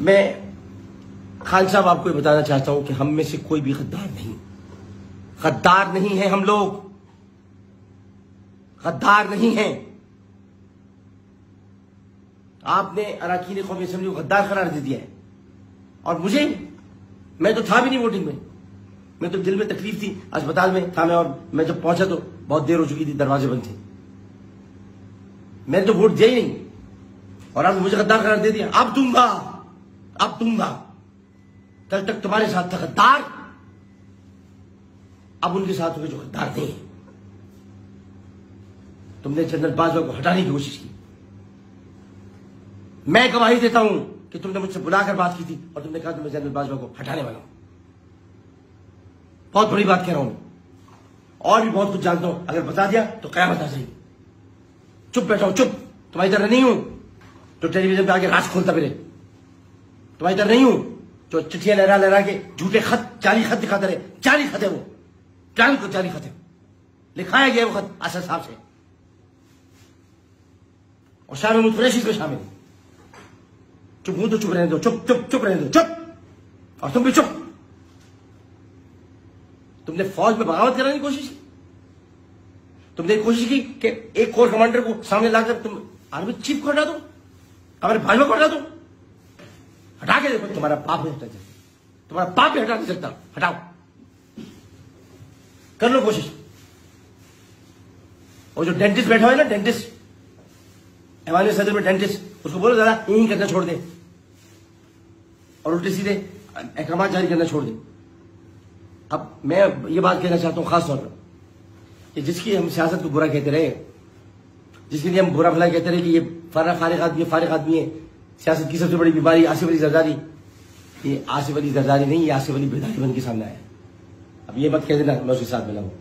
मैं खान साहब आपको बताना चाहता हूँ कि हम में से कोई भी गद्दार नहीं। गद्दार नहीं है हम लोग। गद्दार नहीं है। आपने अरकान कौमी असम्बली को गद्दार करार दे दिया है। और मुझे, मैं तो था भी नहीं वोटिंग में। मैं तो दिल में तकलीफ़ थी, अस्पताल में था मैं और मैं जब पहुँचा तो बहुत देर हो चुकी थी, दरवाजे बंद थे। मैंने तो वोट दिया ही नहीं। और आपने मुझे गद्दार करार दे दिया। अब दूँगा। अब दूँगा। कल तक तुम्हारे साथ था गद्दार। अब उनके साथ होंगे जो गद्दार नहीं है। तुमने जनरल बाजवा को हटाने की कोशिश की। मैं गवाही देता हूँ कि तुमने मुझसे बुलाकर बात की थी और तुमने कहा कि मैं जनरल बाजवा को हटाने वाला हूँ। बहुत बड़ी बात कह रहा हूँ। और भी बहुत कुछ जानता हूँ। अगर बता दिया तो क्या बता जाएगी। चुप बैठा हूँ चुप। तुम्हारी तरह नहीं हूँ। जो टेलीविज़न पे आके राज खोलता मेरे। तुम्हारी तरह नहीं हूँ, जो चिट्ठियाँ लहरा लहरा के झूठे खत जाली खत दिखाते रहे। जाली खत है वो। जाली को जाली खत है। लिखाया गया वो खत असद साहब से। और शाह महमूद कुरैशी शामिल चुप हूँ तो चुप रहने दो, चुप चुप चुप रहने दो, चुप। और तुम भी चुप। तुमने फौज में बगावत कराने की कोशिश की? तुमने कोशिश की कि एक कोर कमांडर को सामने लाकर तुम आर्मी चीफ को हटा दो? हमारे भाजपा को हटा दो? हटा के देखो, तुम्हारा पाप नहीं हटा सकता। तुम्हारा पाप भी हटा नहीं सकता। हटाओ। कर लो कोशिश। और जो डेंटिस्ट बैठा हुआ है ना डेंटिस्ट एवानी सदर में डेंटिस्ट उसको बोलो दादा यही करना छोड़ दे। और उल्टे सीधे अहकाम जारी करना छोड़ दे। अब मैं ये बात कहना चाहता हूँ, खासतौर पर, कि जिसकी हम सियासत को बुरा कहते रहे, जिसके लिए हम बुरा भला कहते रहे कि ये फारा फारिग आदमी फारिग आदमी है सियासत की सबसे बड़ी बीमारी आसिफ अली जरदारी। ये आसिफ अली जरदारी नहीं, ये आसिफ अली बेदारी बन के सामने आया। अब ये मत कह देना, मैं उसके साथ मिला हूँ।